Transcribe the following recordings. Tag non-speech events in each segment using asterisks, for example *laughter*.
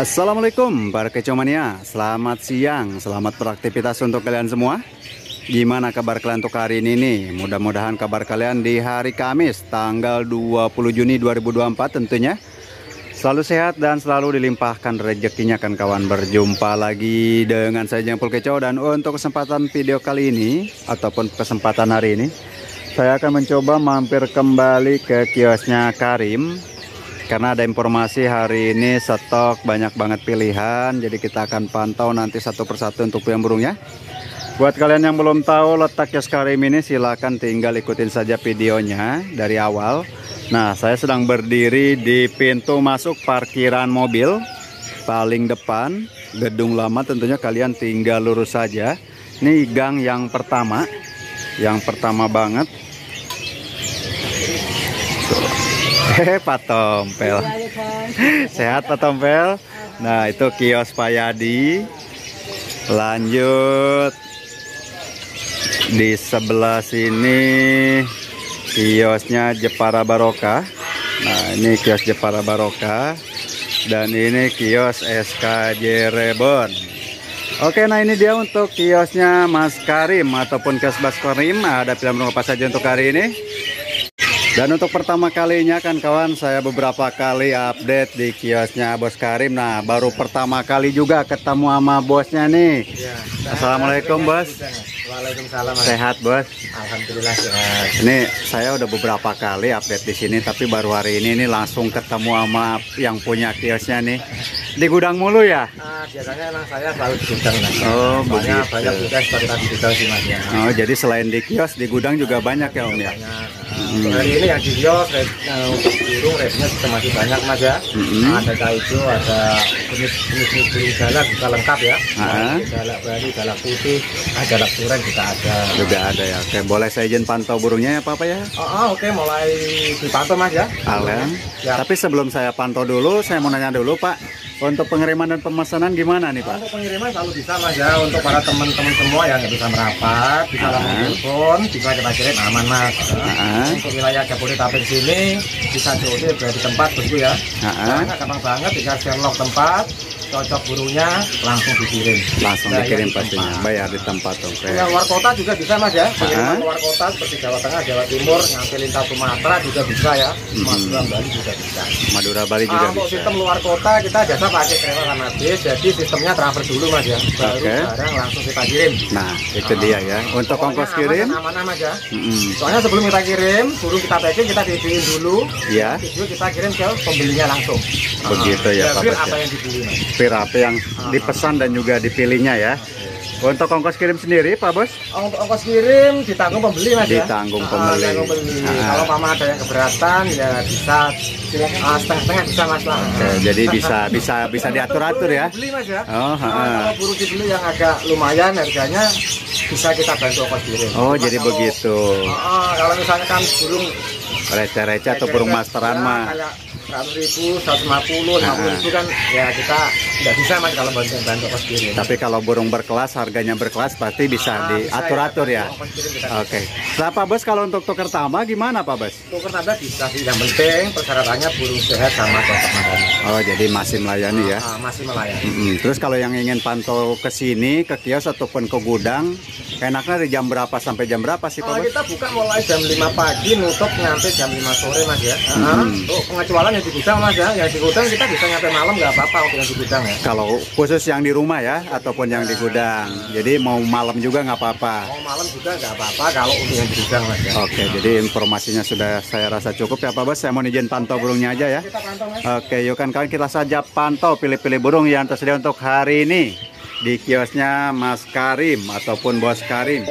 Assalamualaikum para kecomania Selamat siang, selamat beraktivitas untuk kalian semua. Gimana kabar kalian untuk hari ini nih? Mudah-mudahan kabar kalian di hari Kamis Tanggal 20 Juni 2024 tentunya. Selalu sehat dan selalu dilimpahkan rezekinya kan kawan. Berjumpa lagi dengan saya Jempol Kecoh Dan untuk kesempatan video kali ini Ataupun kesempatan hari ini Saya akan mencoba mampir kembali ke kiosnya Karim karena ada informasi hari ini stok banyak banget pilihan jadi kita akan pantau nanti satu persatu untuk yang burungnya buat kalian yang belum tahu letak Karim ini silahkan tinggal ikutin saja videonya dari awal. Nah saya sedang berdiri di pintu masuk parkiran mobil paling depan gedung lama tentunya kalian tinggal lurus saja. Ini gang yang pertama yang pertama banget. Hehe Pak Tompel. *laughs* Sehat Pak Tompel? Nah itu kios Pak Yadi. Lanjut. Di sebelah sini Kiosnya Jepara Baroka. Nah ini kios Jepara Baroka. Dan ini kios SKJ Rebon. Oke nah ini dia untuk kiosnya Mas Karim Ataupun kios Bas Karim. Ada pilihan apa saja untuk hari ini dan untuk pertama kalinya kan kawan saya beberapa kali update di kiosnya Bos Karim. Nah baru pertama kali juga ketemu sama bosnya nih. Ya, Assalamualaikum bos. Waalaikumsalam. Sehat bos. Alhamdulillah sehat. Ini saya udah beberapa kali update di sini tapi baru hari ini nih langsung ketemu sama yang punya kiosnya nih. Di gudang mulu ya? Nah, biasanya emang saya selalu di gudang. Nah. Oh begitu. Banyak tugas seperti tadi gudang sih mas ya. Oh jadi selain di kios di gudang juga banyak ya om ya? Banyak. Hmm. Hari ini yang di kios uh, untuk burung rednya sudah masih banyak mas ya. Hmm. Ada kaijo, ada jenis-jenis burung galak juga lengkap ya. Uh Galak baru, galak putih, ada galak suren juga ada. Juga ada ya. Oke, boleh saya izin pantau burungnya ya Papa ya? Oh, oh oke, mulai dipantau mas ya. Kalian. Ya. Tapi sebelum saya pantau dulu, saya mau nanya dulu Pak. Untuk pengiriman dan pemesanan gimana nih Pak? Untuk pengiriman selalu bisa Mas ya untuk para teman-teman semua yang bisa merapat, bisa uh langsung telepon, bisa kita kirim aman Mas. Uh Untuk wilayah Jabodetabek sini bisa COD di tempat begitu ya. Uh -huh. gampang banget tinggal share log tempat, cocok burungnya langsung dikirim. Langsung nah, dikirim pastinya bayar di tempat dong yang luar kota juga bisa mas ya. Pengiriman luar kota seperti Jawa Tengah Jawa Timur ngambil lintas Sumatera juga bisa ya. Hmm. Madura Bali juga bisa. Madura Bali juga untuk bisa. sistem luar kota kita biasa pakai kereta kanadis jadi sistemnya transfer dulu mas ya. Baru okay. barang langsung kita kirim. Nah itu dia ya. Untuk ongkos kirim? aman-aman mas ya. Hmm. soalnya sebelum kita kirim burung kita packing kita videoin dulu. Ya video kita kirim ke pembelinya langsung. Begitu ya Pak apa yang dibeli mas HP yang dipesan dan juga dipilihnya ya. Untuk ongkos kirim sendiri, Pak Bos? Untuk ongkos kirim ditanggung pembeli Mas ya. Ditanggung pembeli. Ah, pembeli. Ah. Kalau mama ada yang keberatan ya bisa uh, setengah-setengah bisa Mas lah. Oke, jadi bisa bisa bisa diatur-atur ya. Beli Mas ya. Oh, nah, kalau burung dibeli yang agak lumayan harganya bisa kita bantu ongkos kirim. Oh, Cuma jadi kalau, begitu. Uh, kalau misalnya kan burung receh-receh atau burung masteran ya, mah seratus ribu, seratus lima puluh, lima puluh ribu kan ya kita nggak bisa mas kalau bantu bantu ongkos kirim. Tapi kalau burung berkelas harganya berkelas pasti bisa ah, diatur-atur ya. ya. Oke. Okay. Nah Pak Bos kalau untuk tuker tambah gimana Pak Bos? Tuker tambah bisa sih. Yang penting persyaratannya burung sehat sama cocok makan. Oh jadi masih melayani ya? Ah, masih melayani. Mm -hmm. Terus kalau yang ingin pantau ke sini ke kios ataupun ke gudang Enaknya dari jam berapa sampai jam berapa sih Pak? Uh, kita buka mulai jam 5 pagi, nutup sampai jam 5 sore Mas ya. Hmm. Untuk pengecualian yang di gudang Mas ya, yang di gudang kita bisa nyampe malam nggak apa-apa untuk yang di gudang ya. Kalau khusus yang di rumah ya, ataupun yang di gudang. Jadi mau malam juga nggak apa-apa. Mau malam juga nggak apa-apa kalau untuk yang di gudang Mas ya. Oke, nah. jadi informasinya sudah saya rasa cukup ya Pak Bos. Saya mau izin pantau burungnya aja ya. Kita pantau, Mas. Oke, yuk kan kalian kita saja pantau pilih-pilih burung yang tersedia untuk hari ini di kiosnya Mas Karim ataupun Bos Karim.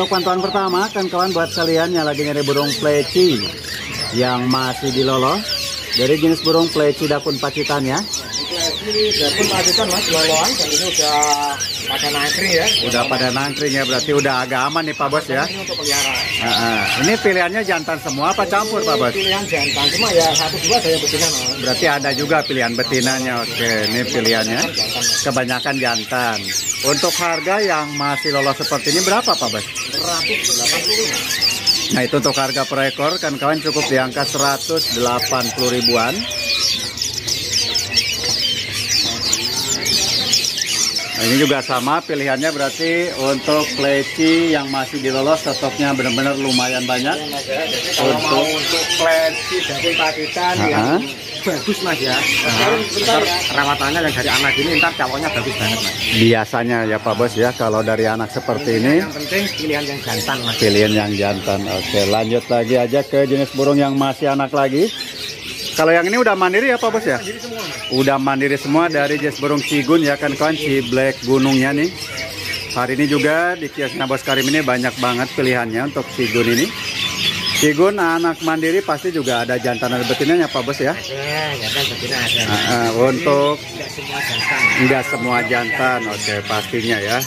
Untuk pantauan pertama kan kawan buat kalian yang lagi nyari burung pleci yang masih diloloh dari jenis burung pleci dakun pacitan ya. Ini pacitan mas loloan dan ini udah pada nangkring ya Udah pada nangkring ya, berarti udah agak aman nih Pak Bos ya. ini untuk peliharaan. Ini pilihannya jantan semua apa campur Pak Bos? pilihan jantan cuma ya satu dua saya betina mas Berarti ada juga pilihan betinanya. Oke, ini pilihannya. Kebanyakan jantan. Untuk harga yang masih lolos seperti ini berapa Pak Bos? 180 mas Nah itu untuk harga per ekor kan kawan cukup di angka 180 ribuan. Nah, ini juga sama pilihannya berarti untuk leci yang masih dilolos stoknya benar-benar lumayan banyak. Ya, ya. Jadi kalau Untuk- mau untuk pleci daging pacitan Ah, yang ah. bagus mas ya. Sekarang bentar rawatannya yang dari anak ini ntar cawoknya bagus banget mas. Biasanya ya Pak Bos ya kalau dari anak seperti ini Yang penting pilihan yang jantan mas. pilihan yang jantan. Oke lanjut lagi aja ke jenis burung yang masih anak lagi. Kalau yang ini udah mandiri ya Pak Bos ya? Jadi semua. Udah mandiri semua dari jenis burung cigun ya kan kawan si black gunungnya nih. Hari ini juga di kiosnya Bos Karim ini banyak banget pilihannya untuk cigun ini. Cigun anak mandiri pasti juga ada jantan dan betinanya Pak Bos ya. Jantan betina ada. Untuk Tidak semua jantan. Enggak semua jantan, oke pastinya ya.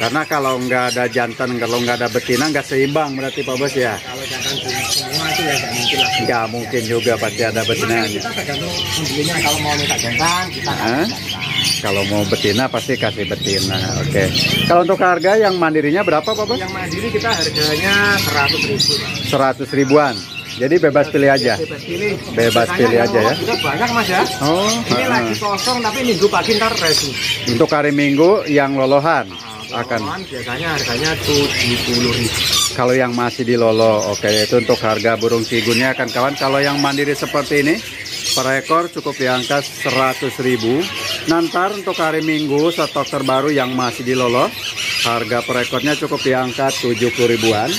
Karena kalau nggak ada jantan, kalau nggak ada betina nggak seimbang berarti Pak Bos ya. Kalau jantan semua itu ya nggak mungkin lah. Nggak mungkin juga pasti ada betinanya. Kita tergantung pembelinya kalau mau minta jantan, kita. Kalau mau betina pasti kasih betina, oke. Kalau untuk harga yang mandirinya berapa Pak? Yang mandiri kita harganya 100 ribu. 100 ribuan. Jadi bebas pilih aja. Bebas pilih. Bebas Makanya pilih yang aja ya. banyak mas ya. Oh, Ini ah, lagi kosong tapi minggu pagi ntar resi. untuk hari Minggu yang lolohan Nah, akan. biasanya harganya 70 ribu. Kalau yang masih di Lolo, oke itu untuk harga burung cigunnya kan kawan. Kalau yang mandiri seperti ini, per ekor cukup di angka 100.000. Nanti untuk hari Minggu stok terbaru yang masih di Lolo, harga per ekornya cukup di angka 70 ribuan.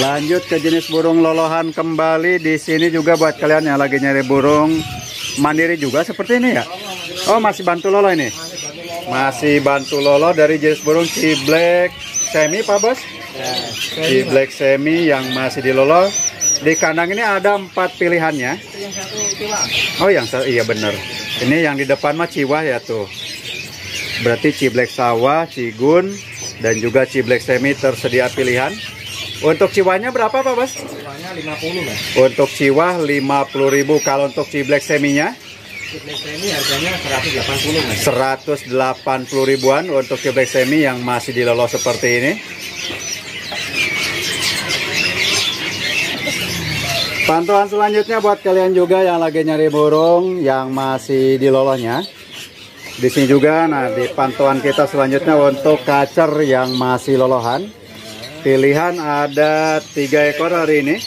Lanjut ke jenis burung lolohan kembali di sini juga buat kalian yang lagi nyari burung mandiri juga seperti ini ya. Oh masih bantu lolo ini. Masih bantu lolo dari jenis burung si black semi Pak Bos. Ya, Di Black Semi yang masih dilolo di kandang ini ada empat pilihannya. yang satu. Oh yang sa- iya bener. Ini yang di depan mah Ciwah ya tuh. Berarti Ciblek Sawah, Cigun, dan juga Ciblek Semi tersedia pilihan. Untuk Ciwahnya berapa Pak Bos? Kilanya 50 mas. Untuk Ciwah 50.000 kalau untuk Ciblek Seminya Black ini harganya 180 mas. 180 ribuan untuk Ciblek Semi yang masih dilolo seperti ini. Pantauan selanjutnya buat kalian juga yang lagi nyari burung yang masih di lolonya. Di sini juga, nah di pantauan kita selanjutnya untuk kacer yang masih lolohan. Pilihan ada tiga ekor hari ini.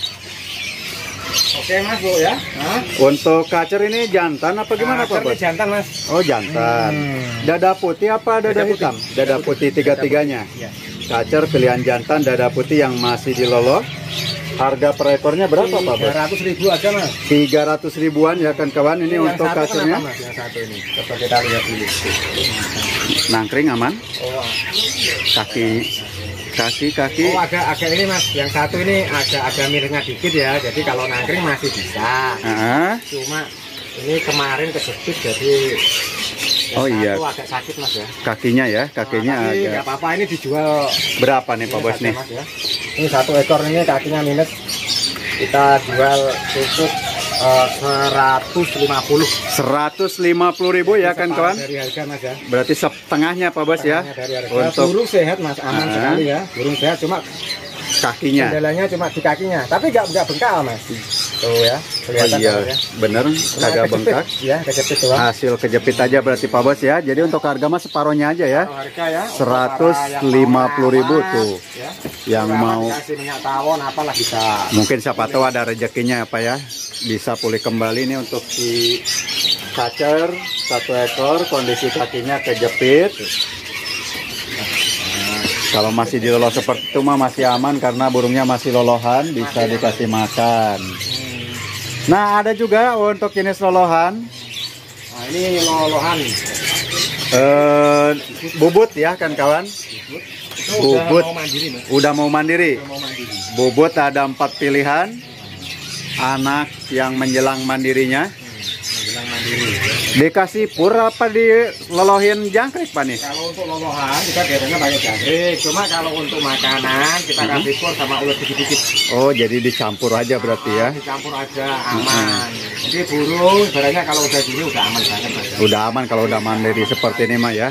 Oke mas bu ya. Hah? Untuk kacer ini jantan apa gimana Pak Kacer ini Bos? jantan mas. Oh jantan. Hmm. Dada putih apa dada, Dada putih. hitam? Dada putih tiga-tiganya. Ya. Kacer pilihan jantan dada putih yang masih di lolo. Harga per ekornya berapa Pak Bos? 300 ribu aja mas. 300 ribuan ya kan kawan ini yang untuk kenapa mas? Yang satu ini. Coba kita lihat dulu. Nangkring aman. Oh, Kaki kaki kaki. oh agak agak ini mas. Yang satu ini agak ada miringnya dikit ya. Jadi kalau nangkring masih bisa. Ah, Cuma ini kemarin kejepit jadi Oh, iya. agak sakit mas ya. kakinya ya, kakinya Nah, agak. apa-apa ini dijual Berapa nih Pak Bos nih? Mas, ya. Ini satu ekor ini kakinya minus. Kita jual cukup eh, 150. 150 ribu ya kan kawan? Dari harga Mas ya. Berarti setengahnya Pak Bos ya. Dari harga. Untuk burung sehat Mas, aman Ah. sekali ya. Burung sehat cuma kakinya. kendalanya cuma di kakinya. Tapi nggak nggak bengkal Mas. Tuh ya. Oh Kelihatan iya, ya. bener Cuma kagak bengkak. Ya, kejepit doang. Hasil kejepit aja berarti Pak Bos ya. Jadi untuk harga mah separohnya aja ya. Harga ya. untuk 150.000 para yang tuh. Ya. Yang mau minyak tawon apalah bisa. mungkin siapa tahu ada rezekinya apa ya. Bisa pulih kembali nih untuk si kacer satu ekor kondisi kakinya kejepit. Kalau masih dilolo seperti itu mah masih aman karena burungnya masih lolohan bisa dikasih makan. Nah ada juga untuk jenis lolohan Nah, ini lolohan. eh, bubut ya kan kawan. Bubut. Udah mau mandiri. Udah mau mandiri. Bubut ada empat pilihan. Anak yang menjelang mandirinya. Dikasih pur apa dilolohin jangkrik Pak nih? Kalau untuk lolohan kita biasanya pakai jangkrik. Cuma kalau untuk makanan kita Mhm. kasih pur sama ulat dikit-dikit. Oh, jadi dicampur aja berarti ya. Dicampur aja aman. Jadi burung sebenarnya kalau udah gini udah aman banget. Udah aman kalau udah mandiri seperti ini mah ya.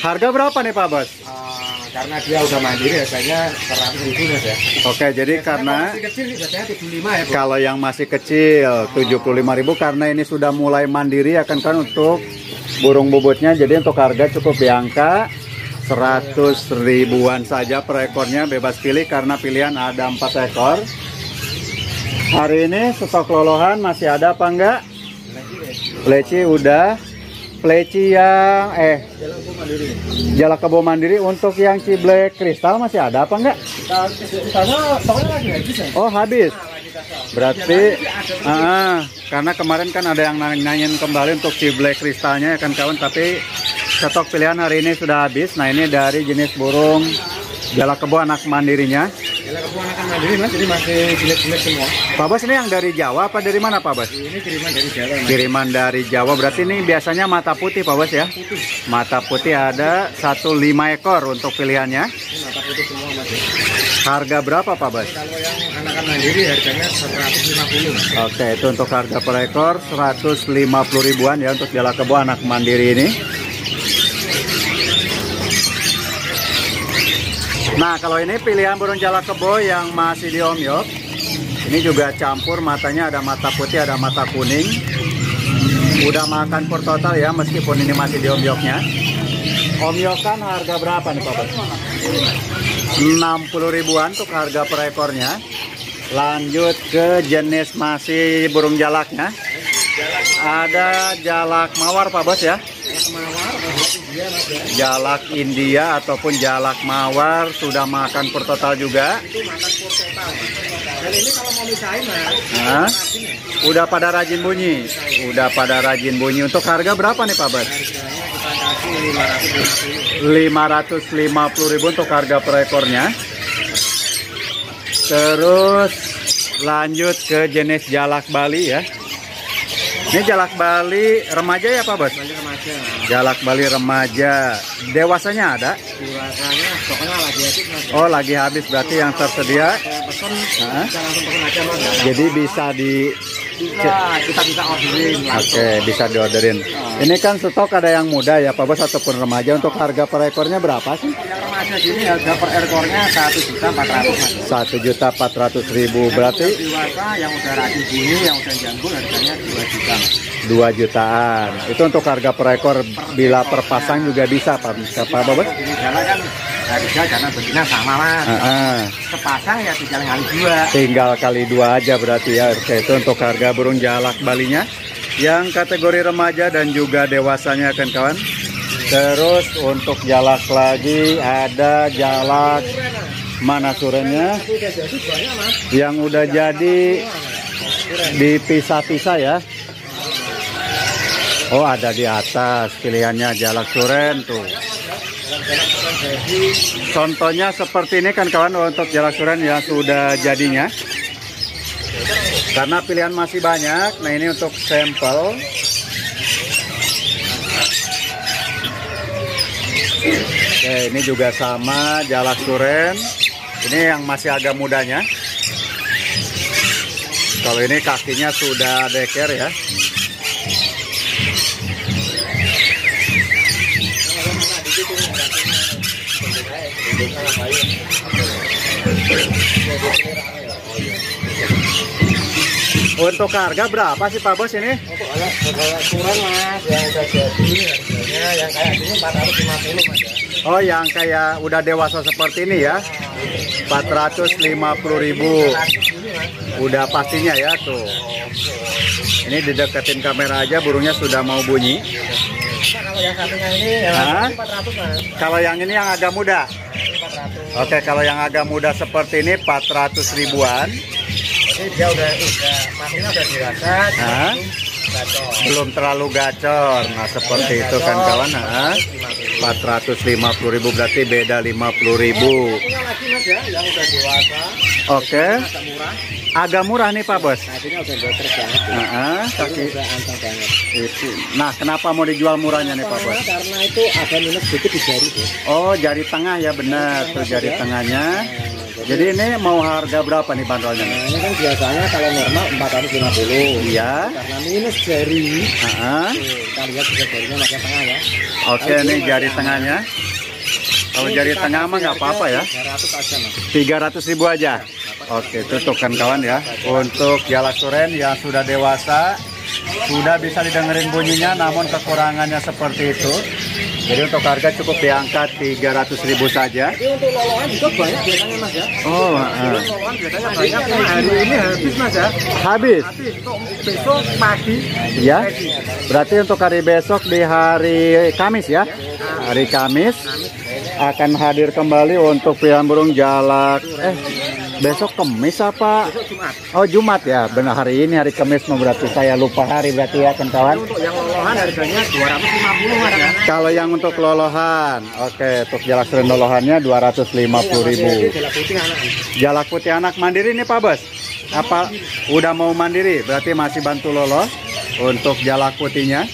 Harga berapa nih Pak Bos? Eh, karena dia udah mandiri harganya 100 ribu mas ya. Oke, jadi Kalau karena masih kecil nih biasanya 75 ya bu. kalau yang masih kecil 75.000 karena ini sudah mulai mandiri akan kan untuk burung bubutnya jadi untuk harga cukup di angka 100 ribuan saja per ekornya bebas pilih karena pilihan ada 4 ekor hari ini stok lolohan masih ada apa enggak pleci udah pleci yang eh Jalan bu mandiri. mandiri untuk yang ciblek kristal masih ada apa enggak oh habis. Berarti, ah, karena kemarin kan ada yang nanyain kembali untuk si black kristalnya ya kan kawan, tapi stok pilihan hari ini sudah habis. Nah ini dari jenis burung jala kebo anak mandirinya. Mandiri mas, jadi masih jelek-jelek semua. Pak Bos ini yang dari Jawa apa dari mana Pak Bos? Ini kiriman dari Jawa mas. Kiriman dari Jawa, berarti ini biasanya mata putih Pak Bos ya? Putih. Mata putih ada satu lima ekor untuk pilihannya. Ini mata putih semua mas. ya. Harga berapa Pak Bos? Kalau yang anakan mandiri harganya 150 mas. Oke, itu untuk harga per ekor 150 ribuan ya untuk jala kebo anak mandiri ini. Nah, kalau ini pilihan burung jala kebo yang masih di omyok. Ini juga campur matanya ada mata putih, ada mata kuning. Udah makan pur total ya meskipun ini masih di omyoknya. Omyokan harga berapa nih Pak? Bos? 60 ribuan untuk harga per ekornya. Lanjut ke jenis masih burung jalaknya. Ada jalak mawar Pak Bos ya. Jalak mawar. Jalak India ataupun jalak mawar sudah makan per total juga. Dan ini kalau mau misahin mas, ya. Udah pada rajin bunyi. Udah pada rajin bunyi. Untuk harga berapa nih Pak Bos? Harganya kita 550. 550 ribu untuk harga per ekornya. Terus lanjut ke jenis jalak Bali ya. Ini jalak Bali remaja ya Pak Bos? Banyak remaja. Jalak Bali remaja. Dewasanya ada? Dewasanya pokoknya lagi habis mas. Oh lagi habis berarti yang tersedia. Bisa langsung pesen aja mas. Jadi bisa di bisa kita bisa orderin. Oke, bisa diorderin. Ini kan stok ada yang muda ya Pak Bos ataupun remaja. Untuk harga per ekornya berapa sih? Remaja gini harga per ekornya satu juta empat ratus. Satu juta empat ratus ribu berarti Yang dewasa, yang udah rajin bunyi, yang udah janggut harganya dua juta. 2 jutaan. Itu untuk harga per ekor bila per pasang juga bisa Pak bisa Pak Bos? Ini jalan kan harga karena betina sama mas. Ah, ah. Sepasang ya tinggal kali dua. Tinggal kali dua aja berarti ya. Oke, itu untuk harga burung jalak balinya yang kategori remaja dan juga dewasanya kan kawan. Terus untuk jalak lagi ada jalak mana surennya yang udah jadi dipisah-pisah ya. Oh ada di atas pilihannya jalak suren tuh. Contohnya seperti ini kan kawan untuk jalak suren yang sudah jadinya. Karena pilihan masih banyak. Nah ini untuk sampel. Oke ini juga sama jalak suren. Ini yang masih agak mudanya. Kalau ini kakinya sudah deker ya. Untuk harga berapa sih Pak Bos ini? Untuk kurang mas, yang udah jadi harganya yang kayak gini 450 mas ya. Oh yang kayak udah dewasa seperti ini ya 450.000 Udah pastinya ya tuh Ini dideketin kamera aja burungnya sudah mau bunyi Nah, kalau yang satunya ini yang Hah? ini 400 mas. Kalau yang ini yang agak muda Ini 400. Oke kalau yang agak muda seperti ini 400 ribuan Ini dia udah udah udah dirasa, Hah? gacor. Belum terlalu gacor Nah seperti itu kan kawan nah. 450 ribu berarti beda 50 ribu lagi mas ya, yang udah dewasa, Oke agak murah. agak murah nih Pak Bos. Kakinya udah dokter banget. Nah, ah, Ini kaki udah anteng banget. itu. Nah, kenapa mau dijual murahnya nih Pak Bos? Karena, itu ada minus sedikit di jari tuh. Oh, jari tengah ya benar, tuh jari tengahnya. Jadi ini mau harga berapa nih bandrolnya? Nah, ini kan biasanya kalau normal 450. Iya. Karena minus jari. Tuh, kita lihat juga jarinya masih tengah ya. Oke, nih jari tengahnya. Kalau Ini jari tengah mah nggak apa-apa ya. 300 aja mas. 300 ribu aja. Oke, tutup kan kawan ya. Untuk jalak suren yang sudah dewasa, sudah bisa didengerin bunyinya, namun kekurangannya seperti itu. Jadi untuk harga cukup diangkat 300 ribu saja. Tapi untuk juga banyak biasanya mas ya. Oh, biasanya banyak. Ini hari ini habis mas ya. habis. Habis. Untuk besok pagi. Ya. Berarti untuk hari besok di hari Kamis ya. Hari Kamis akan hadir kembali untuk pilihan burung jalak. Eh, besok Kamis apa? Besok Jumat. Oh Jumat ya, benar hari ini hari Kamis mau berarti saya lupa hari berarti ya kawan. Untuk yang lolohan harganya 250 mas ya. Kalau yang untuk lolohan, oke untuk jalak seren lolohannya 250.000 Jadi jala putih anak. Jalak putih anak mandiri nih Pak Bos. Apa udah mau mandiri? Berarti masih bantu lolo untuk jalak putihnya.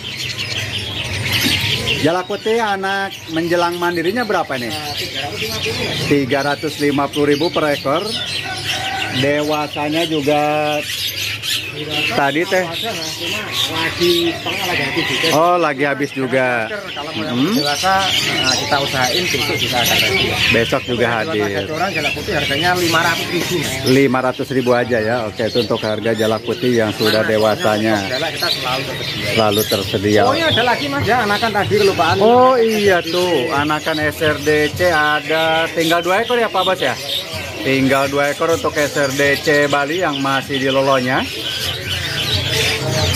Jalak putih anak menjelang mandirinya berapa nih? 350 mas. 350.000 per ekor. Dewasanya juga tadi teh. Lagi lagi habis juga. Oh, lagi habis juga. Kalau mau Hmm. dewasa, nah, kita usahain besok juga akan ready. Besok juga hadir. Orang jala putih harganya 500 ribu. 500.000 aja ya. Oke, itu untuk harga jalak putih yang sudah dewasanya Jala kita selalu tersedia. lalu tersedia. Oh ada lagi mas ya, anakan tadi kelupaan. Oh iya tuh, anakan SRDC ada tinggal dua ekor ya Pak Bos ya? Tinggal dua ekor untuk SRDC Bali yang masih di lolonya.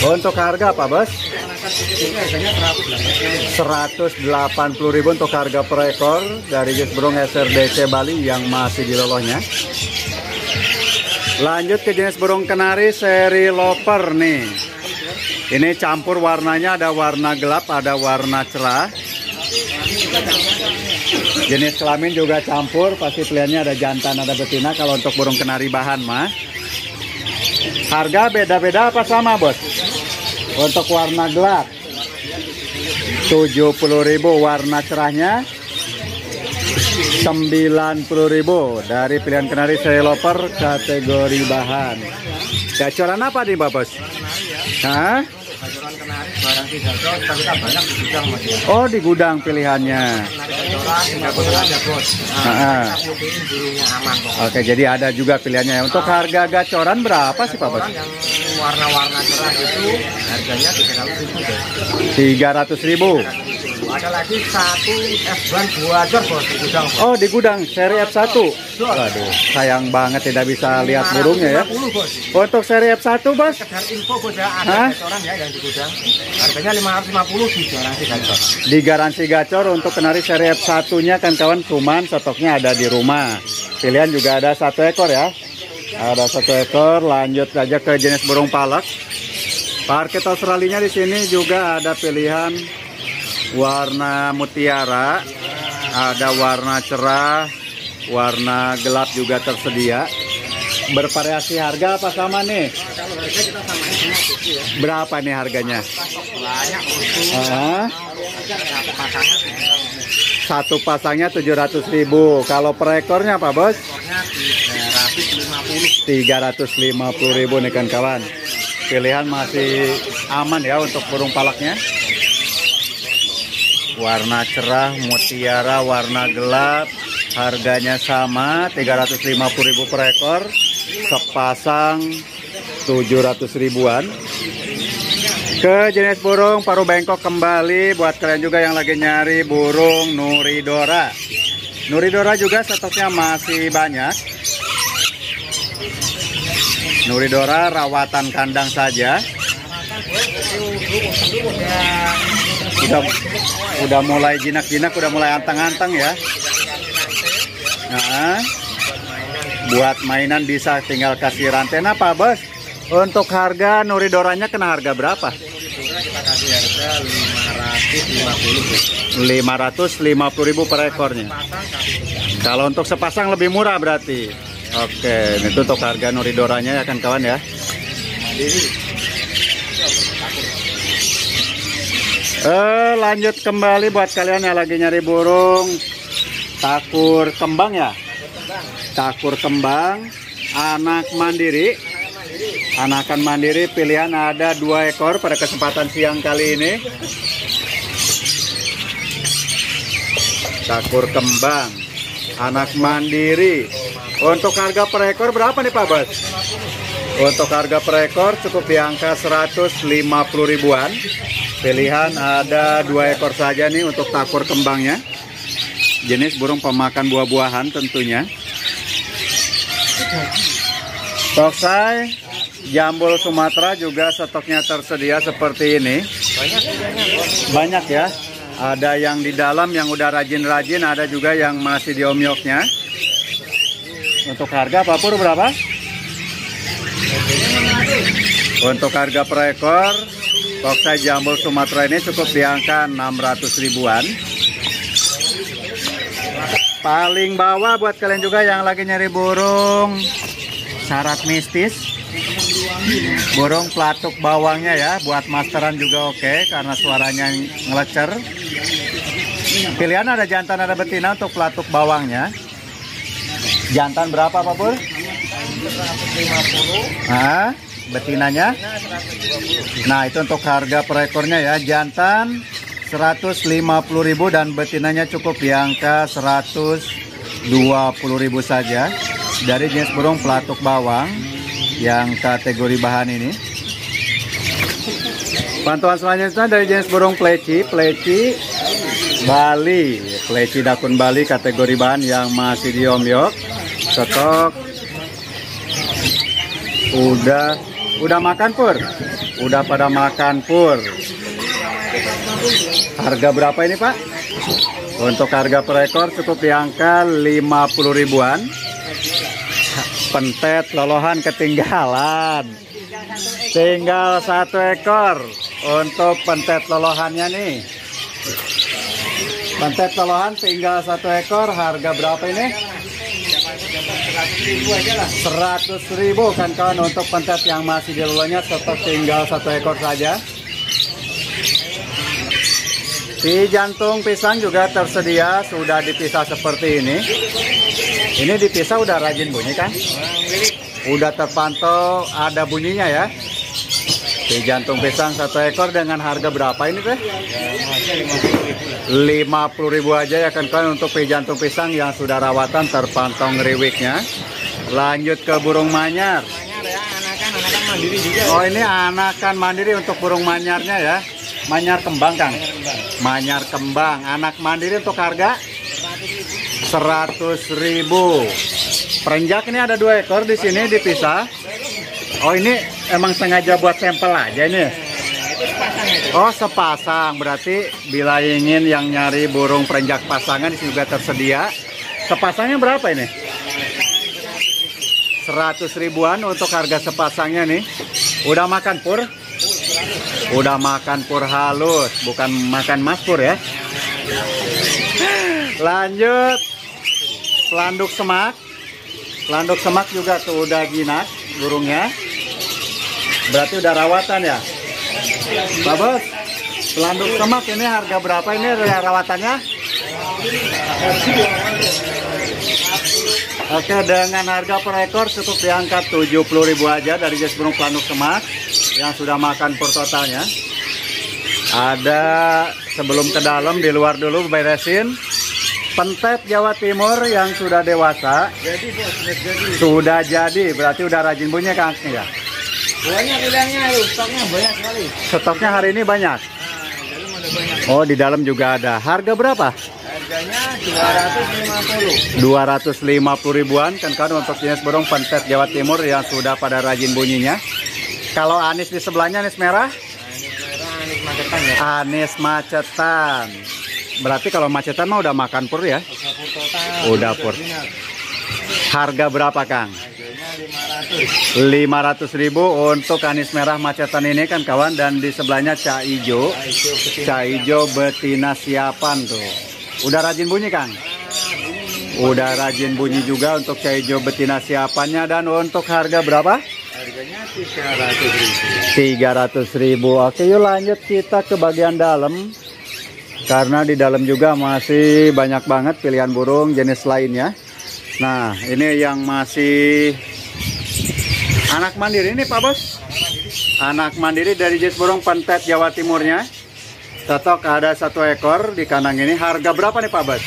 Untuk harga Pak Bos? Anakan ini harganya 180. 180.000 untuk harga per ekor dari jenis burung SRDC Bali yang masih di lolonya. Lanjut ke jenis burung kenari seri loper nih. Ini campur warnanya ada warna gelap, ada warna cerah. Jenis kelamin juga campur, pasti pilihannya ada jantan, ada betina. Kalau untuk burung kenari bahan mah. Harga beda-beda apa sama bos? Untuk warna gelap 70.000 warna cerahnya 90.000 dari pilihan kenari loper kategori bahan. Gacoran apa nih Pak Bos? Hah? Gacoran kenari barang tidak jauh, kita banyak di gudang mas. Oh di gudang pilihannya. Ah. Nah. Oke jadi ada juga pilihannya. Untuk harga gacoran berapa sih Pak Bos? Yang warna-warna cerah itu harganya 300 ribu. 300.000. Ada lagi satu F1 Buajar bos di gudang bos. Oh di gudang seri F1. Waduh sayang banget tidak bisa lihat burungnya ya. 550 bos. Untuk seri F1 Bos? Sekedar info bos ya, ada gacoran ya yang di gudang. Harganya 550 di garansi gacor. di garansi gacor untuk kenari seri F1 nya kan kawan cuman stoknya ada di rumah pilihan juga ada satu ekor ya ada satu ekor lanjut saja ke jenis burung palak parkit australinya di sini juga ada pilihan warna mutiara ada warna cerah warna gelap juga tersedia bervariasi harga apa sama nih berapa nih harganya banyak buku. Ah. Satu pasangnya Satu pasangnya 700.000. Kalau per ekornya Pak Bos? ekornya 350. 350.000 nih kan kawan. Pilihan masih aman ya untuk burung palaknya. Warna cerah, mutiara, warna gelap. Harganya sama 350.000 per ekor. Sepasang 700 ribuan. Ke jenis burung paruh bengkok kembali buat kalian juga yang lagi nyari burung nuridora. Nuridora juga stoknya masih banyak. Nuridora rawatan kandang saja. Udah mulai jinak-jinak, udah mulai antang-antang ya. Nah, buat mainan bisa tinggal kasih rantai apa bos? Untuk harga nuridoranya kena harga berapa? kita kasih harga 550 550.000 per ekornya. Kalau untuk sepasang lebih murah berarti. Oke, itu untuk harga noridoranya ya kan kawan ya. Eh, lanjut kembali buat kalian yang lagi nyari burung takur kembang ya. Takur kembang, anak mandiri. Anakan mandiri pilihan ada dua ekor pada kesempatan siang kali ini. Takur kembang, anak mandiri. Untuk harga per ekor berapa nih Pak Bos? Untuk harga per ekor cukup di angka 150 ribuan. Pilihan ada dua ekor saja nih untuk takur kembangnya. Jenis burung pemakan buah-buahan tentunya. Toksai jambul Sumatera juga stoknya tersedia seperti ini. Banyak ya. Ada yang di dalam yang udah rajin-rajin, ada juga yang masih di omyoknya. Untuk harga Pak Pur berapa? Untuk harga per ekor Toksai jambul Sumatera ini cukup di angka 600 ribuan. Paling bawah buat kalian juga yang lagi nyari burung syarat mistis. Burung pelatuk bawangnya ya, buat masteran juga oke karena suaranya ngelecer. Pilihan ada jantan ada betina untuk pelatuk bawangnya. Jantan berapa Pak Pur? 150. Nah, betinanya. Nah itu untuk harga per ekornya ya. Jantan 150.000 dan betinanya cukup di angka 120.000 saja. Dari jenis burung pelatuk bawang yang kategori bahan ini. Pantauan selanjutnya dari jenis burung pleci pleci Bali. Pleci dakun Bali kategori bahan yang masih di omyok stok udah Udah makan pur? Udah pada makan pur. Harga berapa ini pak? Untuk harga per ekor cukup di angka 50 ribuan. Pentet lolohan ketinggalan. Tinggal satu ekor untuk pentet lolohannya nih. Pentet lolohan tinggal satu ekor. Harga berapa ini? 100 ribu kan kawan untuk pentet yang masih di lolonya tetap tinggal satu ekor saja. Di jantung pisang juga tersedia sudah dipisah seperti ini. Ini dipisah udah rajin bunyi kan? Udah terpantau ada bunyinya ya di jantung pisang satu ekor dengan harga berapa ini teh 50.000 aja ya kan kawan untuk jantung pisang yang sudah rawatan terpantau ngeriwiknya Lanjut ke burung manyar. Ya. Oh, ini anakan mandiri untuk burung manyarnya ya. Manyar kembang, Kang. Manyar kembang. Anak mandiri untuk harga 100.000. Perenjak ini ada dua ekor di sini dipisah. Oh, ini emang sengaja buat sampel aja ini. Oh, sepasang. Berarti bila ingin yang nyari burung perenjak pasangan juga tersedia. Sepasangnya berapa ini? 100 ribuan untuk harga sepasangnya nih. Udah makan pur? Udah makan pur halus, bukan makan mas pur ya. Lanjut. Pelanduk semak. Pelanduk semak juga tuh udah jinak burungnya. Berarti udah rawatan ya. Pak pelanduk semak ini harga berapa ini rawatannya? Oke dengan harga per ekor cukup diangkat 70.000 aja dari jenis burung pelanuk semak yang sudah makan per totalnya. Ada sebelum ke dalam di luar dulu beresin pentet Jawa Timur yang sudah dewasa. Jadi jadi. Sudah jadi, berarti udah rajin bunyi kan ya? Banyak bilangnya, stoknya banyak sekali. Stoknya hari ini banyak. Nah, oh, di dalam juga ada. Harga berapa? Harganya 250. 250 ribuan kan kan untuk jenis burung pentet Jawa Timur yang sudah pada rajin bunyinya. Kalau anis di sebelahnya anis merah? Anis merah, anis macetan ya. Anis macetan. Berarti kalau macetan mah udah makan pur ya? Udah pur. Harga berapa Kang? 500 ribu untuk anis merah macetan ini kan kawan dan di sebelahnya cak ijo cak ijo betina siapan tuh Udah rajin bunyi, Kang? Udah rajin bunyi juga untuk hijau betina siapannya dan untuk harga berapa? Harganya 300 300 ribu. Oke yuk lanjut kita ke bagian dalam. Karena di dalam juga masih banyak banget pilihan burung jenis lainnya. Nah ini yang masih anak mandiri ini Pak Bos. Anak mandiri dari jenis burung pentet Jawa Timurnya. Cocok ada satu ekor di kandang ini. Harga berapa nih Pak Bos?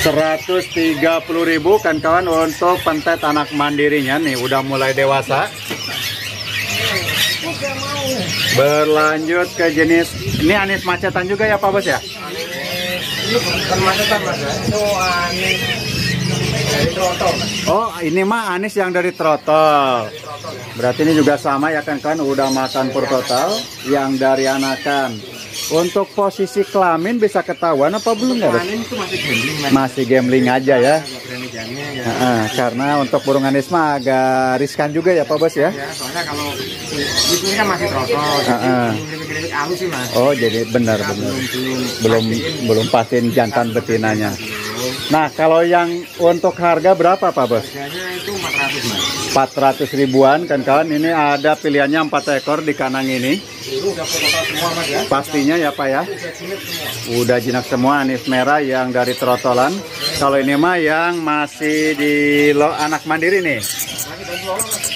130.000 kan kawan untuk pentet anak mandirinya nih udah mulai dewasa berlanjut ke jenis ini anis macetan juga ya Pak Bos ya Ini bukan macetan mas ya. Itu anis dari trotol. Oh ini mah anis yang dari trotol berarti ini juga sama ya kan kan udah makan per total yang dari anakan untuk posisi kelamin bisa ketahuan apa belum ya? Anis itu masih gambling mas. masih gambling aja ya. Heeh, karena untuk burung anis mah agak riskan juga ya Pak Bos ya Ya, soalnya kalau itu kan masih halus sih mas. Oh jadi benar Ya, benar belum belum belum pastiin. belum pastiin jantan betinanya. Nah kalau yang untuk harga berapa Pak Bos? Harganya itu 400 mas. 400 ribuan kan kawan ini ada pilihannya 4 ekor di kanang ini ya. pastinya ya Pak ya Udah jinak semua anis merah yang dari trotolan kalau ini mah yang masih di lo, anak mandiri nih.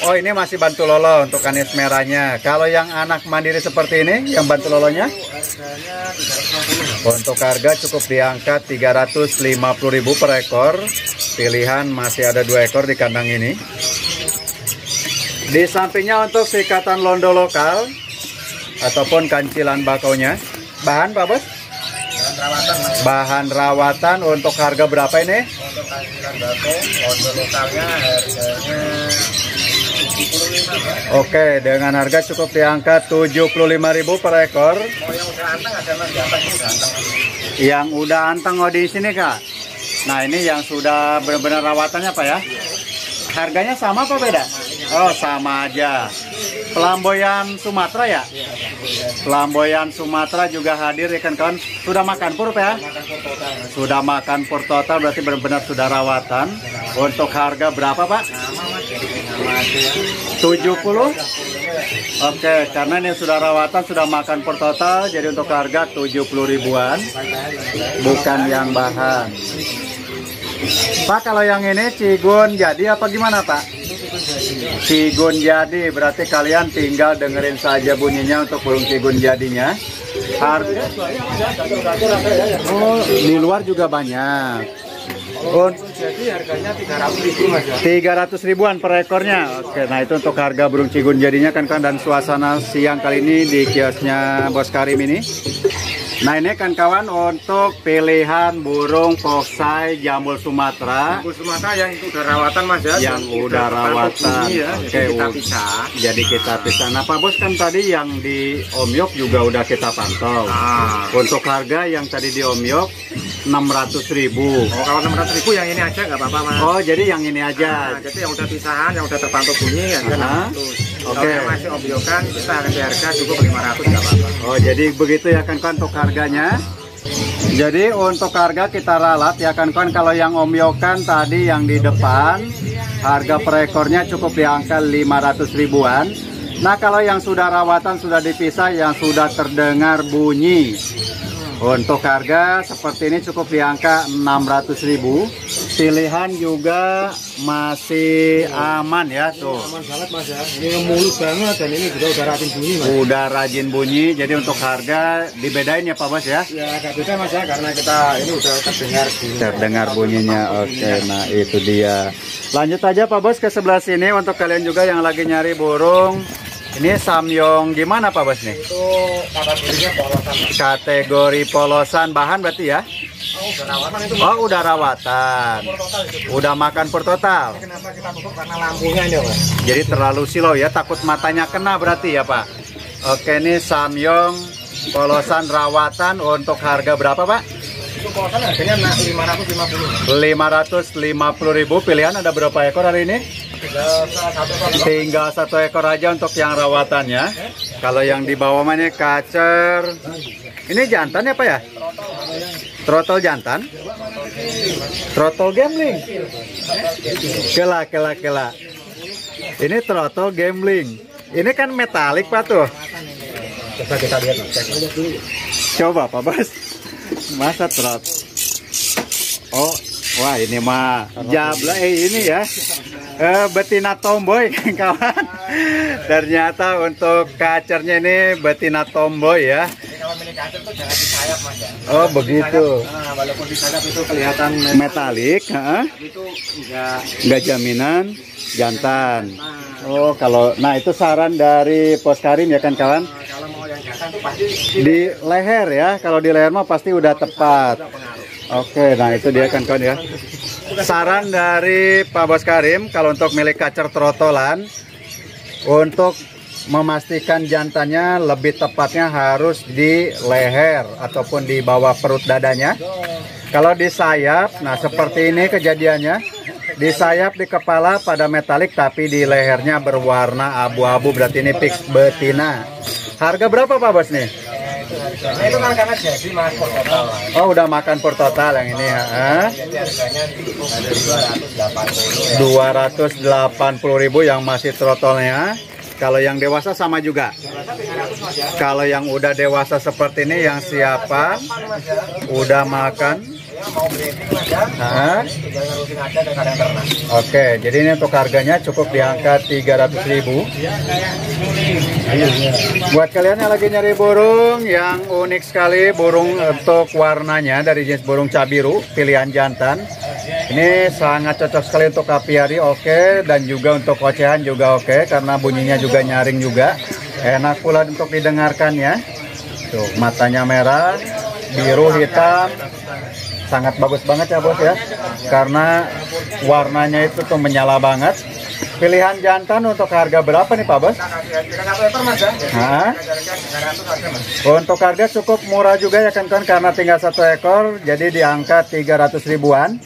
Oh ini masih bantu lolo untuk anis merahnya kalau yang anak mandiri seperti ini yang bantu lolonya Harganya 350 mas. Untuk harga cukup diangkat 350.000 per ekor. Pilihan masih ada dua ekor di kandang ini. Di sampingnya untuk sikatan londo lokal ataupun kancilan bakaunya. Bahan Pak Bos? Dan rawatan mas. Bahan rawatan untuk harga berapa ini? Untuk kasihan bako, kode lokalnya harganya 75 mas. Oke, dengan harga cukup diangkat 75.000 per ekor. Mau yang udah anteng ada mas di atas ini udah anteng mas. Yang udah anteng oh di sini Kak. Nah, ini yang sudah benar-benar rawatannya Pak ya. Harganya sama apa beda? Oh, sama aja. Pelamboyan Sumatera ya? Pelamboyan Sumatera juga hadir ya kan kawan. Sudah makan pur Pak ya? Sudah makan pur total berarti benar-benar sudah rawatan. Untuk harga berapa Pak? Sama mas jadi nama aja ya. 70? Oke, karena ini sudah rawatan, sudah makan per total, jadi untuk harga 70 ribuan, bukan yang bahan. Pak, kalau yang ini cigun jadi apa gimana Pak? Cigun jadi, berarti kalian tinggal dengerin saja bunyinya untuk burung cigun jadinya. Harga, oh di luar juga banyak. Oh, Jadi harganya 300 ribu mas ya. 300 ribuan per ekornya. Oke, nah itu untuk harga burung cigun jadinya kan kan dan suasana siang kali ini di kiosnya Bos Karim ini. Nah ini kan kawan untuk pilihan burung foksai jambul Sumatera Bungkus Sumatera yang itu udah rawatan mas ya. yang udah rawatan. ya. Oke, Jadi kita pisah. jadi kita pisah. Nah Pak Bos kan tadi yang di Om Yok juga udah kita pantau. Ah. Untuk harga yang tadi di Om Yok 600 ribu. Oh kalau 600 ribu yang ini aja nggak apa-apa mas. Oh jadi yang ini aja. Nah, jadi yang udah pisahan, yang udah terpantau bunyi ya Aha. 600. Oke. Kalau yang masih obyokan kita kasih harga cukup 500 nggak apa-apa. Oh jadi begitu ya kan kan untuk harganya. Jadi untuk harga kita ralat ya kan kan kalau yang Om Yokan tadi yang di depan harga per ekornya cukup di angka 500 ribuan. Nah kalau yang sudah rawatan sudah dipisah yang sudah terdengar bunyi untuk harga seperti ini cukup di angka 600 ribu. Pilihan juga masih aman ya tuh. Aman banget mas ya. Ini mulus banget dan ini juga udah ratin bunyi mas. Udah rajin bunyi jadi untuk harga dibedain ya Pak Bos ya. Ya agak beda mas ya karena kita ini udah terdengar bunyi. terdengar bunyinya oke nah itu dia lanjut aja Pak Bos ke sebelah sini untuk kalian juga yang lagi nyari burung ini samyong gimana Pak Bos nih? Itu kategorinya polosan kategori polosan bahan berarti ya? Oh udah rawatan itu oh udah rawatan. Udah makan per total? Kenapa kita tutup? Karena lampunya ini mas. jadi terlalu silau ya takut matanya kena berarti ya Pak? Oke ini samyong polosan rawatan untuk harga berapa Pak? Itu polosan harganya nah, 550 550.000 pilihan ada berapa ekor hari ini Tinggal satu ekor aja untuk yang rawatannya. Kalau yang di bawah mana kacer. Ini jantan ya Pak ya? Trotol jantan. Trotol gambling. Kela kela kela. Ini trotol gambling. Ini kan metalik Pak tuh. Coba kita lihat. Coba Pak Bos. Masa trot. Oh, wah ini mah jabla eh ini ya. Eh, betina tomboy *laughs* kawan. Ternyata untuk kacernya ini betina tomboy ya. Oh begitu. Walaupun disayap itu kelihatan Metalik, nggak jaminan jantan. Oh kalau, nah itu saran dari Pos Karim ya kan kawan. Di leher ya, kalau di leher mah pasti udah tepat. Oke, nah itu dia kan kawan ya. Saran dari Pak Bos Karim kalau untuk milik kacer trotolan untuk memastikan jantannya lebih tepatnya harus di leher ataupun di bawah perut dadanya. Kalau di sayap, nah seperti ini kejadiannya. Di sayap di kepala pada metalik tapi di lehernya berwarna abu-abu berarti ini fix betina. Harga berapa Pak Bos nih? Nah, itu kan karena jadi mas per total lah. Oh udah makan per total yang ini ya. Jadi harganya ada 280 ya. 280.000 yang masih trotolnya. Kalau yang dewasa sama juga. Kalau yang udah dewasa seperti ini yang siapa udah makan. Mau breeding mas ya. Aja. Oke, jadi ini untuk harganya cukup di angka 300.000. Buat kalian yang lagi nyari burung yang unik sekali burung untuk warnanya dari jenis burung cabiru pilihan jantan. Ini sangat cocok sekali untuk apiari oke dan juga untuk ocehan juga oke karena bunyinya juga nyaring juga. Enak pula untuk didengarkan ya. Tuh, matanya merah, biru hitam. Sangat bagus banget ya, Bos ya. Karena warnanya itu tuh menyala banget. Pilihan jantan untuk harga berapa nih Pak Bos? Kita satu ekor mas. Hah? Harga 300 aja mas. Untuk harga cukup murah juga ya kan kan karena tinggal satu ekor jadi di angka 300 ribuan.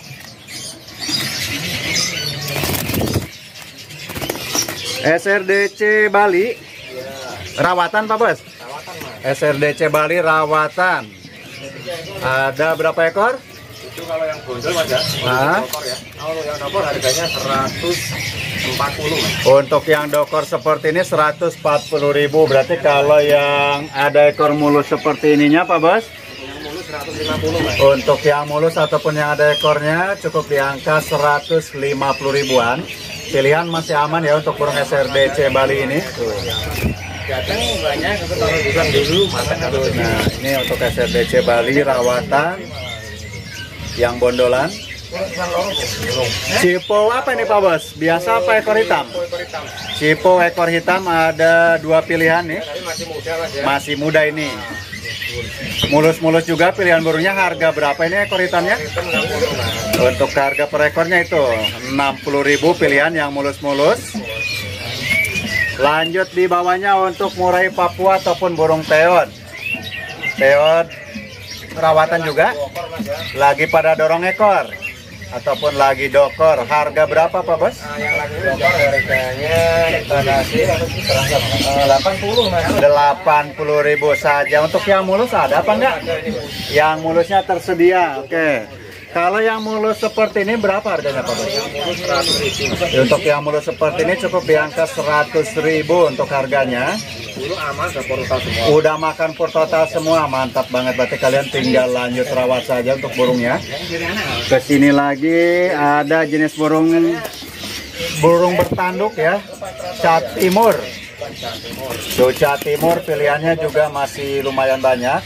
SRDC Bali rawatan Pak Bos? SRDC Bali rawatan. Ada berapa ekor? Itu kalau yang bondol mas ya. Hah? Dokor ya. Kalau yang dokor harganya 140 mas. Untuk yang dokor seperti ini 140.000 berarti kalau yang ada ekor mulus seperti ininya Pak Bos? Yang mulus 150 mas. Untuk yang mulus ataupun yang ada ekornya cukup di angka 150 ribuan. Pilihan masih aman ya untuk burung SRDC Bali ini. Tuh. Datang banyak kalau bukan dulu Nah, ini untuk SRDC Bali rawatan yang bondolan. Cipo apa ini Pak Bos? Biasa apa ekor hitam? Cipo ekor hitam ada dua pilihan nih. Masih muda ini. Mulus-mulus juga pilihan burungnya harga berapa ini ekor hitamnya? Itu 60 mas. Untuk harga per ekornya itu 60.000 pilihan yang mulus-mulus. Lanjut di bawahnya untuk murai Papua ataupun burung peot. Peot perawatan juga. Lagi pada dorong ekor ataupun lagi dokor. Harga berapa Pak Bos? Nah, yang lagi dokor harganya kita kasih eh, 80 mas. 80.000 saja. Untuk yang mulus ada apa enggak? Yang mulusnya tersedia. Oke. Kalau yang mulus seperti ini berapa harganya Pak Bos? 100 ribu. Untuk yang mulus seperti ini cukup di angka 100.000 untuk harganya. Udah makan pur total semua, mantap banget. Berarti kalian tinggal lanjut rawat saja untuk burungnya. Ke sini lagi ada jenis burung burung bertanduk ya, cat timur. Cat timur pilihannya juga masih lumayan banyak.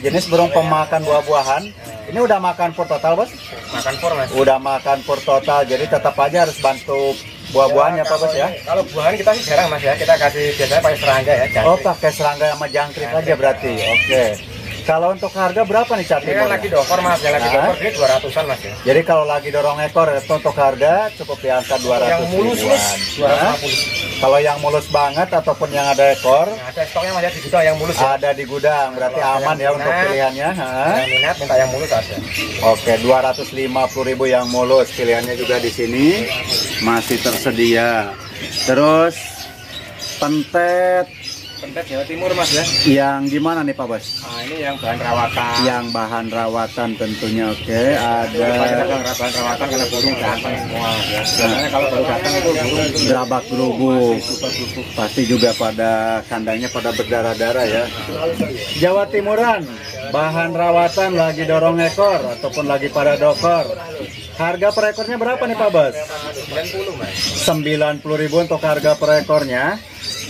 Jenis burung pemakan buah-buahan. Ini udah makan pur total, Bos? Makan por mas. Udah makan pur total, jadi tetap aja harus bantu buah-buahannya, Pak Bos ya. Kalau buahan kita sih jarang mas ya. Kita kasih biasanya pakai serangga ya. jangkrik. Oh, pakai serangga sama jangkrik aja berarti. Oke. Kalau untuk harga berapa nih cat Ini timur? lagi dokor mas. Yang lagi dokor dia 200an mas ya. Jadi kalau lagi dorong ekor itu untuk harga cukup di angka 200 Yang mulus ribuan. mas Hah? 250. Kalau yang mulus banget ataupun yang ada ekor Nah, ada stoknya mas ya di gudang yang mulus ya. ada di gudang berarti Kalau aman ya untuk minat, pilihannya. Hah? Yang minat minta yang mulus ada. Oke, 250.000 yang mulus. Pilihannya juga di sini masih tersedia. Terus pentet Pentet Jawa Timur mas ya. Yang gimana nih Pak Bos? Nah ini yang bahan rawatan. Yang bahan rawatan tentunya oke. Ada Ada bahan rawatan karena burung datang semua. Ya. Biasanya kalau baru datang itu burung gerabak gerubuk. Pasti juga pada kandangnya pada berdarah-darah ya. Jawa Timuran, bahan rawatan lagi dorong ekor ataupun lagi pada dokor. Harga per ekornya berapa nih Pak Bos? 90 mas. 90.000 untuk harga per ekornya.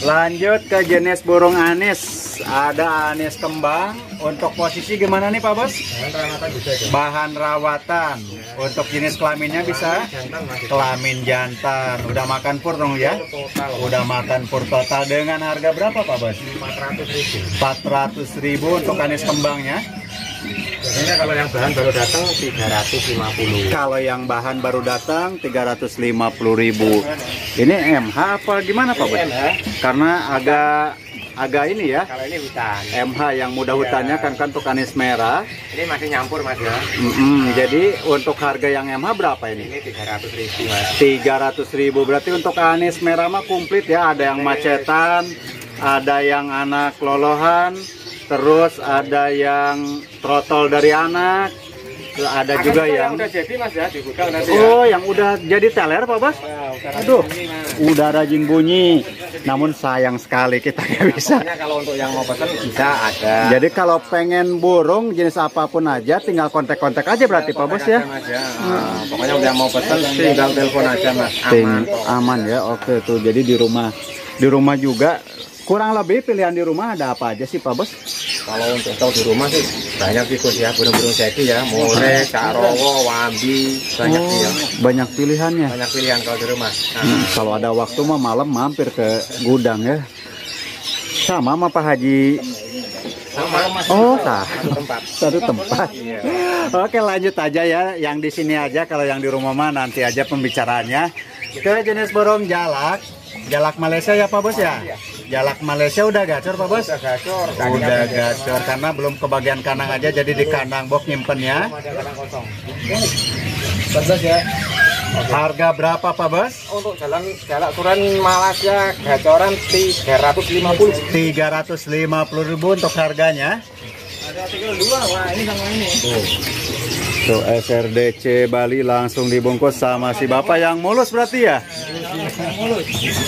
Lanjut ke jenis burung anis. Ada anis kembang. Untuk posisi gimana nih Pak Bos? Bahan rawatan juga ada. Bahan rawatan. Untuk jenis kelaminnya bisa kelamin jantan. Udah makan pur dong ya? Total Udah makan pur total dengan harga berapa Pak Bos? 400 ribu. 400.000 untuk anis kembangnya. Biasanya kalau yang bahan baru datang 350. Kalau yang bahan baru datang 350.000. Ini MH apa gimana Pak? MH. Karena agak agak ini ya. Kalau ini hutan. MH yang mudah hutannya kan kan untuk anis merah. Ini masih nyampur mas ya. Mm-mm, jadi untuk harga yang MH berapa ini? Ini 300 ribu mas. 300.000 berarti untuk anis merah mah komplit ya. Ada yang macetan, ada yang anak lolohan, terus ada yang trotol dari anak, ada juga yang udah jadi mas ya dibuka nanti ya. Oh, yang udah jadi teler Pak Bos? Nah, udah Aduh, Mas. udah rajin bunyi. Namun sayang sekali kita nggak bisa. Pokoknya kalau untuk yang mau pesen bisa ada. Jadi kalau pengen burung jenis apa pun aja tinggal kontak-kontak aja berarti Pak Bos ya. Mas, ya. Nah, pokoknya udah mau pesen tinggal telepon aja mas. Aman. aman ya. Oke tuh. Jadi di rumah di rumah juga kurang lebih pilihan di rumah ada apa aja sih Pak Bos? Kalau untuk tahu di rumah sih banyak tikus ya, burung-burung jadi ya, mure, karowo, wambi, banyak sih ya. Oh, banyak pilihannya. Banyak pilihan kalau di rumah. Nah, Hmm, kalau ada waktu mah malam mampir ke gudang ya. Sama sama Pak Haji. sama. Oh. Satu tempat. Satu tempat. Iya. Oke lanjut aja ya. Yang di sini aja. Kalau yang di rumah mah nanti aja pembicaraannya. Ke jenis burung jalak. Jalak Malaysia ya Pak Bos ya. Jalak Malaysia udah gacor Pak Bos. Udah gacor. Udah gacor karena belum kebagian kandang aja jadi di kandang bok kandang kosong. ya. Harga berapa Pak Bos? Untuk jalan jalak turan Malaysia gacoran 350. 350 ribu untuk harganya. Ada tinggal dua, wah ini sama ini. Tuh SRDC Bali langsung dibungkus sama si bapak yang mulus berarti ya?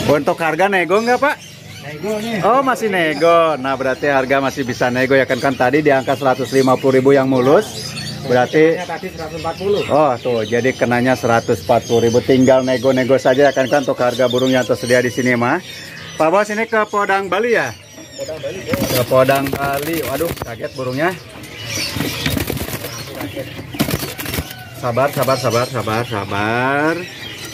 Untuk harga nego nggak pak? Nego nih. Oh masih nego. Nah berarti harga masih bisa nego ya kan kan tadi di angka 150.000 yang mulus. Berarti Ini tadi 140. oh tuh jadi kenanya 140.000 tinggal nego-nego saja ya kan kan untuk harga burung yang tersedia di sini mah. Pak Bos ini ke Podang Bali ya? Ke Podang Bali. Waduh kaget burungnya. Sabar, sabar, sabar, sabar, sabar.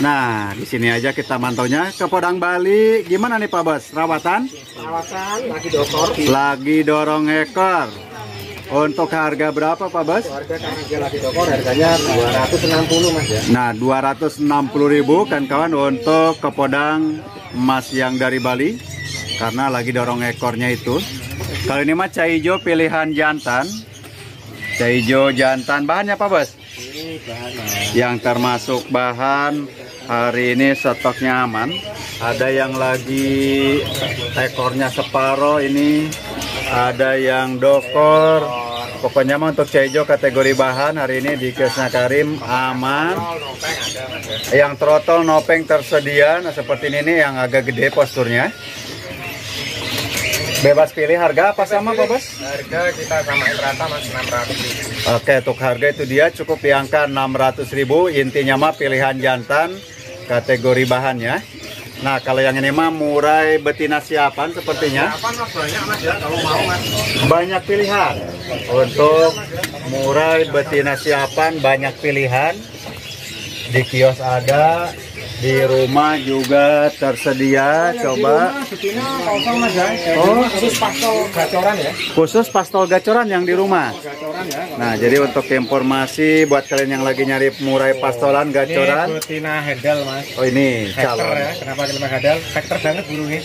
Nah, di sini aja kita mantaunya ke Podang Bali. Gimana nih Pak Bos? Rawatan? Perawatan lagi dokter. Lagi dorong ekor. Untuk harga berapa Pak Bos? Harga karena lagi harganya 260 mas ya. Nah, 260.000 kan kawan untuk ke Podang emas yang dari Bali karena lagi dorong ekornya itu. Kalau ini mah cai hijau pilihan jantan. Cai hijau jantan bahannya apa, Bos? Ini bahan mas. Yang termasuk bahan hari ini stoknya aman. Ada yang lagi ekornya separoh ini, ada yang dokor. Pokoknya mah untuk hijau kategori bahan hari ini di Kiosnya Karim aman. Yang trotol nopeng tersedia, nah seperti ini nih yang agak gede posturnya. Bebas pilih harga apa sama Pak Bos? Harga kita samain rata mas 600 ribu. Oke, untuk harga itu dia cukup di angka 600.000. Intinya mah pilihan jantan kategori bahannya. Nah, kalau yang ini mah murai betina siapan sepertinya. Apa mas banyak mas ya kalau mau mas. Banyak pilihan. Untuk murai betina siapan banyak pilihan. Di kios ada, di rumah juga tersedia. Coba. Oh. khusus pastol gacoran ya. khusus pastol gacoran yang di rumah. Gacoran ya. Nah, jadi untuk informasi buat kalian yang lagi nyari murai pastolan gacoran, Ini betina handal mas. oh ini calon ya. Kenapa kelima handal? Hektar banget burungnya.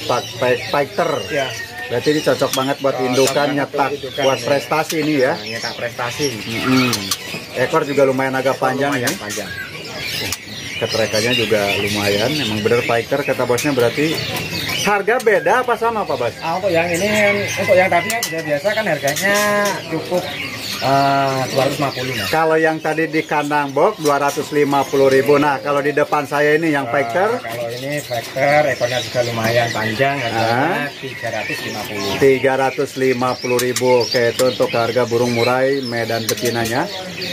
Fighter. Ya. Berarti ini cocok banget buat Cocok indukan nyetak buat indukan, buat ya. prestasi ini ya. Nah, nyetak prestasi. Ekor juga lumayan agak panjang ya. Panjang. Ketrekannya juga lumayan. Emang bener fighter kata bosnya berarti Harga beda apa sama Pak Bos? Ah, untuk yang ini untuk yang tadi yang biasa biasa kan harganya cukup uh, 250 mas. Kalau yang tadi di kandang box 250.000. Nah, kalau di depan saya ini yang factor kalau ini factor ekornya juga lumayan panjang Ah. harganya 350. 350.000. Oke, itu untuk harga burung murai Medan betinanya.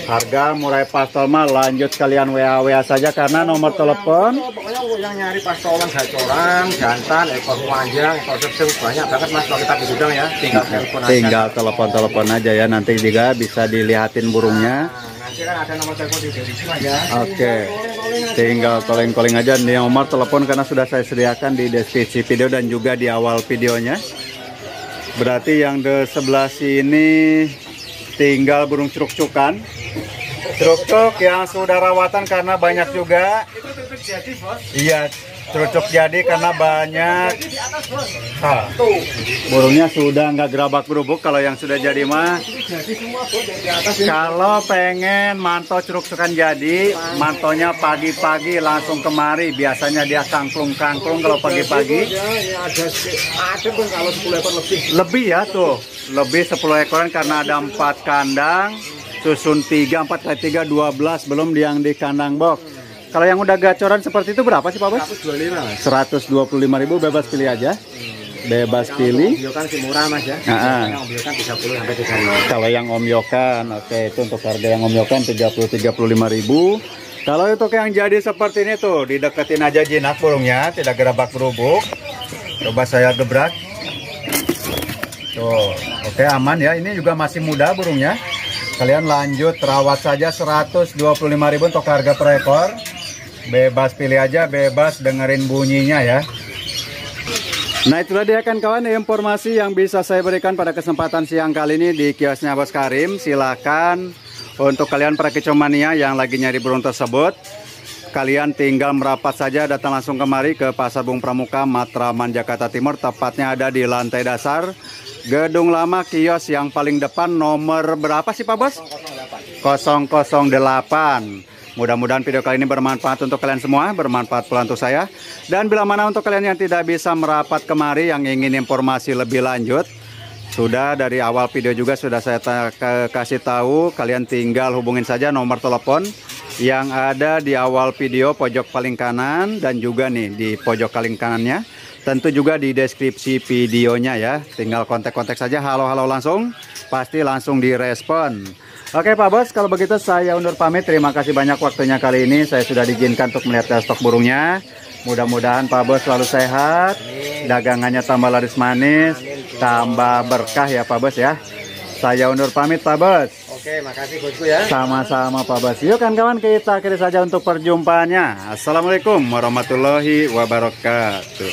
Harga murai pastol mah lanjut kalian WA WA saja karena nomor telepon pokoknya yang nyari pastolan gacoran, jantan, ekor panjang, ekor banyak banget mas kalau kita di gudang ya. Tinggal telepon aja. tinggal telepon-telepon aja ya nanti juga bisa dilihatin burungnya. Nah, nanti kan ada nomor telepon di deskripsi mas ya. Oke. Tinggal calling-calling aja nih nomor telepon karena sudah saya sediakan di deskripsi video dan juga di awal videonya. Berarti yang di sebelah sini tinggal burung curuk-cukan. Curuk-cuk yang sudah rawatan karena banyak juga. Itu titik jadi bos. Iya, curuk jadi karena banyak. Jadi di atas bos. Ha, Tuh. burungnya sudah nggak gerabak gerubuk kalau yang sudah jadi mah. Kalau pengen mantau curug-curukan jadi, mantonya pagi-pagi langsung kemari. Biasanya dia kangklung-kangklung kalau pagi-pagi. Ada ada pun kalau 10 ekor lebih. Ya tuh, lebih 10 ekoran karena ada 4 kandang, susun 3, 4 kali 3, 12, belum yang di kandang box. Kalau yang udah gacoran seperti itu berapa sih Pak Bos? 125 mas. 125.000 bebas pilih aja. Bebas pilih. Om Yokan sih murah mas ya. Ah, ah. Biasanya Om Yokan 30 sampai 35. Kalau yang Om Yokan, oke itu untuk harga yang Om Yokan 30 35.000. Kalau untuk yang jadi seperti ini tuh, dideketin aja jinak burungnya, tidak gerabak gerubuk. Coba saya gebrak. Tuh, oke aman ya. Ini juga masih muda burungnya. Kalian lanjut rawat saja 125.000 untuk harga per ekor. Bebas pilih aja, bebas dengerin bunyinya ya. Nah itulah dia kan kawan informasi yang bisa saya berikan pada kesempatan siang kali ini di kiosnya Bos Karim. Silakan untuk kalian para kecomania yang lagi nyari burung tersebut. Kalian tinggal merapat saja datang langsung kemari ke Pasar Bung Pramuka Matraman Jakarta Timur. Tepatnya ada di lantai dasar gedung lama kios yang paling depan nomor berapa sih Pak Bos? 008. Mudah-mudahan video kali ini bermanfaat untuk kalian semua, bermanfaat pula untuk saya. Dan bila mana untuk kalian yang tidak bisa merapat kemari, yang ingin informasi lebih lanjut, sudah dari awal video juga sudah saya kasih tahu, kalian tinggal hubungin saja nomor telepon yang ada di awal video pojok paling kanan dan juga nih di pojok paling kanannya. Tentu juga di deskripsi videonya ya. Tinggal kontak-kontak saja halo-halo langsung, pasti langsung direspon. Oke Pak Bos, kalau begitu saya undur pamit. Terima kasih banyak waktunya kali ini. Saya sudah diizinkan untuk melihat stok burungnya. Mudah-mudahan Pak Bos selalu sehat, dagangannya tambah laris manis, tambah berkah ya Pak Bos ya. Saya undur pamit Pak Bos. Oke, makasih bosku ya. Sama-sama Pak Bos. Yuk kan kawan kita akhiri saja untuk perjumpaannya. Assalamualaikum warahmatullahi wabarakatuh.